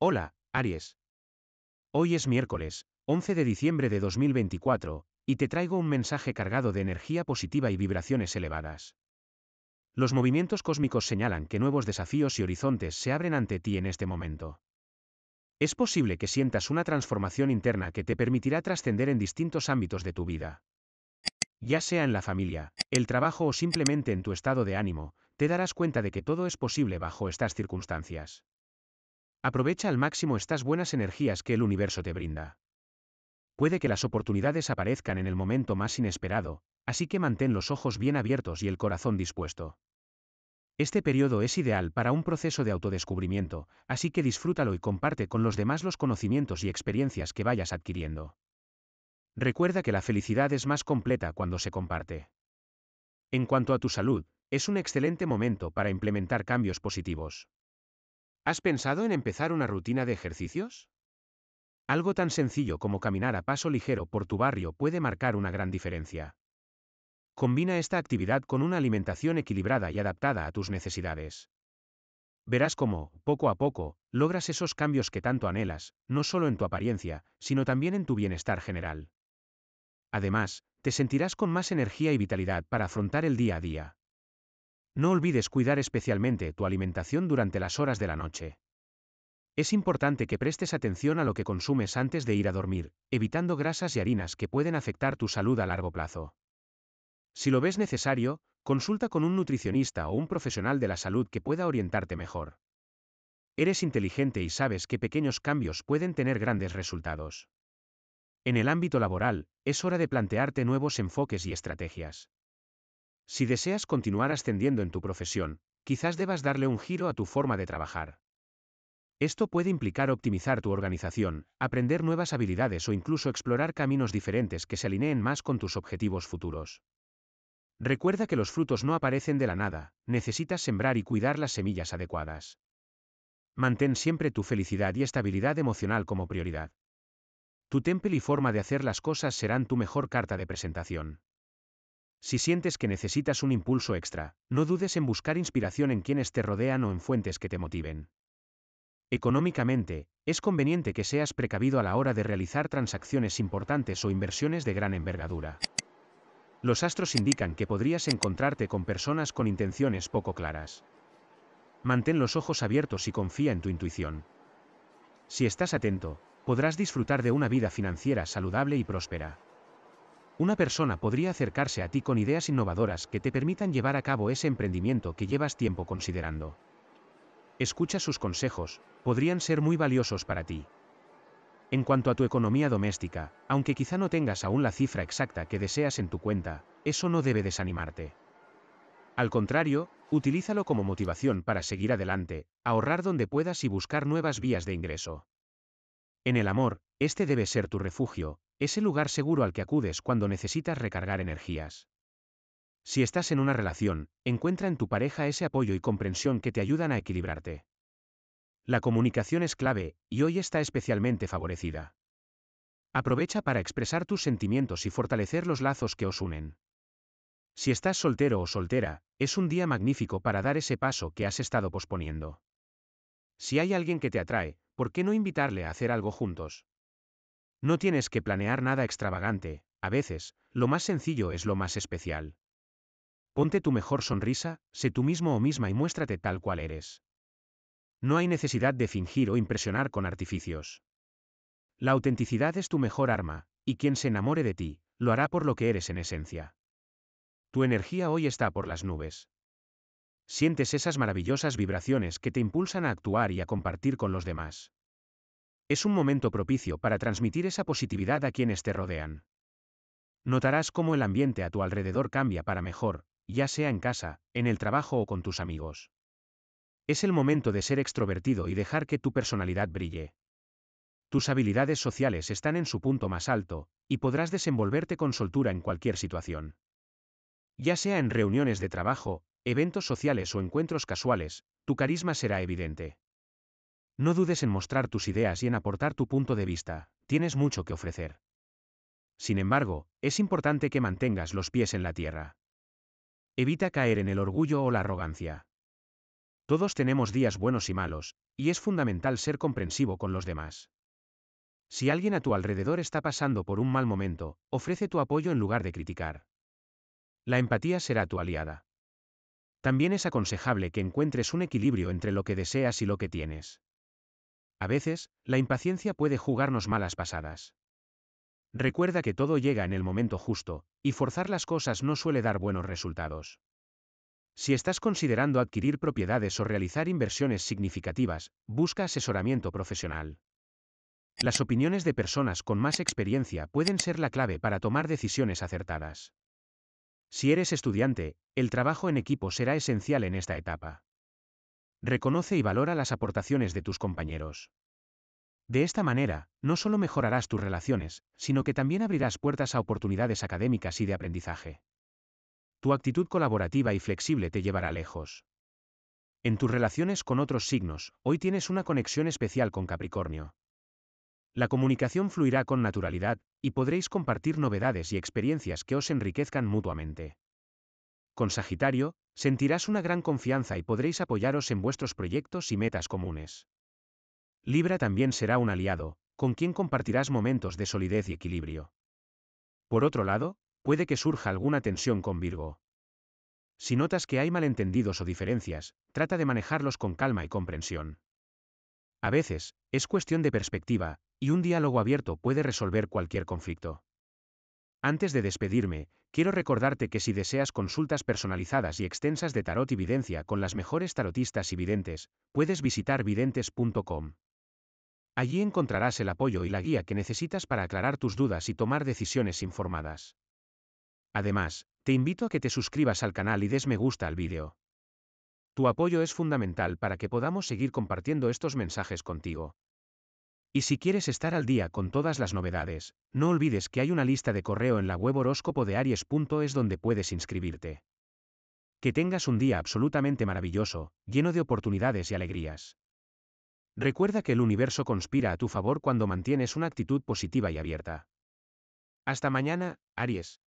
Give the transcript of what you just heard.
Hola, Aries. Hoy es miércoles, 11 de diciembre de 2024, y te traigo un mensaje cargado de energía positiva y vibraciones elevadas. Los movimientos cósmicos señalan que nuevos desafíos y horizontes se abren ante ti en este momento. Es posible que sientas una transformación interna que te permitirá trascender en distintos ámbitos de tu vida. Ya sea en la familia, el trabajo o simplemente en tu estado de ánimo, te darás cuenta de que todo es posible bajo estas circunstancias. Aprovecha al máximo estas buenas energías que el universo te brinda. Puede que las oportunidades aparezcan en el momento más inesperado, así que mantén los ojos bien abiertos y el corazón dispuesto. Este periodo es ideal para un proceso de autodescubrimiento, así que disfrútalo y comparte con los demás los conocimientos y experiencias que vayas adquiriendo. Recuerda que la felicidad es más completa cuando se comparte. En cuanto a tu salud, es un excelente momento para implementar cambios positivos. ¿Has pensado en empezar una rutina de ejercicios? Algo tan sencillo como caminar a paso ligero por tu barrio puede marcar una gran diferencia. Combina esta actividad con una alimentación equilibrada y adaptada a tus necesidades. Verás cómo, poco a poco, logras esos cambios que tanto anhelas, no solo en tu apariencia, sino también en tu bienestar general. Además, te sentirás con más energía y vitalidad para afrontar el día a día. No olvides cuidar especialmente tu alimentación durante las horas de la noche. Es importante que prestes atención a lo que consumes antes de ir a dormir, evitando grasas y harinas que pueden afectar tu salud a largo plazo. Si lo ves necesario, consulta con un nutricionista o un profesional de la salud que pueda orientarte mejor. Eres inteligente y sabes que pequeños cambios pueden tener grandes resultados. En el ámbito laboral, es hora de plantearte nuevos enfoques y estrategias. Si deseas continuar ascendiendo en tu profesión, quizás debas darle un giro a tu forma de trabajar. Esto puede implicar optimizar tu organización, aprender nuevas habilidades o incluso explorar caminos diferentes que se alineen más con tus objetivos futuros. Recuerda que los frutos no aparecen de la nada, necesitas sembrar y cuidar las semillas adecuadas. Mantén siempre tu felicidad y estabilidad emocional como prioridad. Tu temple y forma de hacer las cosas serán tu mejor carta de presentación. Si sientes que necesitas un impulso extra, no dudes en buscar inspiración en quienes te rodean o en fuentes que te motiven. Económicamente, es conveniente que seas precavido a la hora de realizar transacciones importantes o inversiones de gran envergadura. Los astros indican que podrías encontrarte con personas con intenciones poco claras. Mantén los ojos abiertos y confía en tu intuición. Si estás atento, podrás disfrutar de una vida financiera saludable y próspera. Una persona podría acercarse a ti con ideas innovadoras que te permitan llevar a cabo ese emprendimiento que llevas tiempo considerando. Escucha sus consejos, podrían ser muy valiosos para ti. En cuanto a tu economía doméstica, aunque quizá no tengas aún la cifra exacta que deseas en tu cuenta, eso no debe desanimarte. Al contrario, utilízalo como motivación para seguir adelante, ahorrar donde puedas y buscar nuevas vías de ingreso. En el amor, este debe ser tu refugio, ese lugar seguro al que acudes cuando necesitas recargar energías. Si estás en una relación, encuentra en tu pareja ese apoyo y comprensión que te ayudan a equilibrarte. La comunicación es clave, y hoy está especialmente favorecida. Aprovecha para expresar tus sentimientos y fortalecer los lazos que os unen. Si estás soltero o soltera, es un día magnífico para dar ese paso que has estado posponiendo. Si hay alguien que te atrae, ¿por qué no invitarle a hacer algo juntos? No tienes que planear nada extravagante, a veces, lo más sencillo es lo más especial. Ponte tu mejor sonrisa, sé tú mismo o misma y muéstrate tal cual eres. No hay necesidad de fingir o impresionar con artificios. La autenticidad es tu mejor arma, y quien se enamore de ti, lo hará por lo que eres en esencia. Tu energía hoy está por las nubes. Sientes esas maravillosas vibraciones que te impulsan a actuar y a compartir con los demás. Es un momento propicio para transmitir esa positividad a quienes te rodean. Notarás cómo el ambiente a tu alrededor cambia para mejor, ya sea en casa, en el trabajo o con tus amigos. Es el momento de ser extrovertido y dejar que tu personalidad brille. Tus habilidades sociales están en su punto más alto, y podrás desenvolverte con soltura en cualquier situación. Ya sea en reuniones de trabajo, eventos sociales o encuentros casuales, tu carisma será evidente. No dudes en mostrar tus ideas y en aportar tu punto de vista, tienes mucho que ofrecer. Sin embargo, es importante que mantengas los pies en la tierra. Evita caer en el orgullo o la arrogancia. Todos tenemos días buenos y malos, y es fundamental ser comprensivo con los demás. Si alguien a tu alrededor está pasando por un mal momento, ofrece tu apoyo en lugar de criticar. La empatía será tu aliada. También es aconsejable que encuentres un equilibrio entre lo que deseas y lo que tienes. A veces, la impaciencia puede jugarnos malas pasadas. Recuerda que todo llega en el momento justo, y forzar las cosas no suele dar buenos resultados. Si estás considerando adquirir propiedades o realizar inversiones significativas, busca asesoramiento profesional. Las opiniones de personas con más experiencia pueden ser la clave para tomar decisiones acertadas. Si eres estudiante, el trabajo en equipo será esencial en esta etapa. Reconoce y valora las aportaciones de tus compañeros. De esta manera, no solo mejorarás tus relaciones, sino que también abrirás puertas a oportunidades académicas y de aprendizaje. Tu actitud colaborativa y flexible te llevará lejos. En tus relaciones con otros signos, hoy tienes una conexión especial con Capricornio. La comunicación fluirá con naturalidad, y podréis compartir novedades y experiencias que os enriquezcan mutuamente. Con Sagitario, sentirás una gran confianza y podréis apoyaros en vuestros proyectos y metas comunes. Libra también será un aliado, con quien compartirás momentos de solidez y equilibrio. Por otro lado, puede que surja alguna tensión con Virgo. Si notas que hay malentendidos o diferencias, trata de manejarlos con calma y comprensión. A veces, es cuestión de perspectiva, y un diálogo abierto puede resolver cualquier conflicto. Antes de despedirme, quiero recordarte que si deseas consultas personalizadas y extensas de tarot y videncia con las mejores tarotistas y videntes, puedes visitar videntes.com. Allí encontrarás el apoyo y la guía que necesitas para aclarar tus dudas y tomar decisiones informadas. Además, te invito a que te suscribas al canal y des me gusta al vídeo. Tu apoyo es fundamental para que podamos seguir compartiendo estos mensajes contigo. Y si quieres estar al día con todas las novedades, no olvides que hay una lista de correo en la web horóscopo de Aries.es donde puedes inscribirte. Que tengas un día absolutamente maravilloso, lleno de oportunidades y alegrías. Recuerda que el universo conspira a tu favor cuando mantienes una actitud positiva y abierta. Hasta mañana, Aries.